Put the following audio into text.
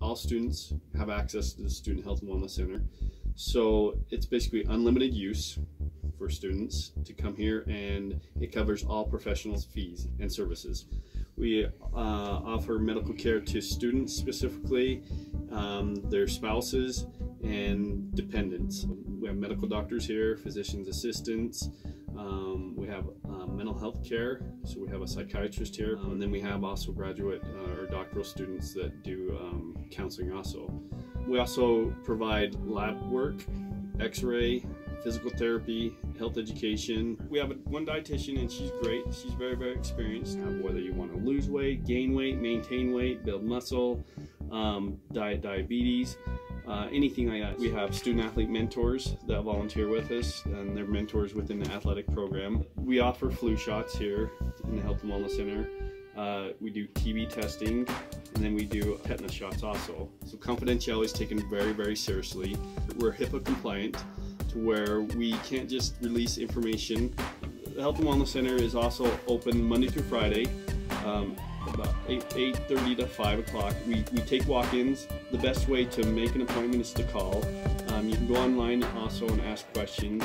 All students have access to the Student Health and Wellness Center. So it's basically unlimited use for students to come here and it covers all professionals fees and services. We uh, offer medical care to students specifically, um, their spouses, and dependents. We have medical doctors here, physician's assistants. Um, we have mental health care, so we have a psychiatrist here, um, and then we have also graduate uh, or doctoral students that do um, counseling also. We also provide lab work, x-ray, physical therapy, health education. We have one dietitian and she's great. She's very, very experienced. Whether you want to lose weight, gain weight, maintain weight, build muscle, um, diet diabetes, uh, anything like that. We have student athlete mentors that volunteer with us and they're mentors within the athletic program. We offer flu shots here in the Health and Wellness Center. Uh, we do TB testing and then we do tetanus shots also. So confidentiality is taken very, very seriously. We're HIPAA compliant to where we can't just release information. The Health and Wellness Center is also open Monday through Friday. Um, about 8 8.30 to 5 o'clock. We, we take walk-ins. The best way to make an appointment is to call. Um, you can go online also and ask questions.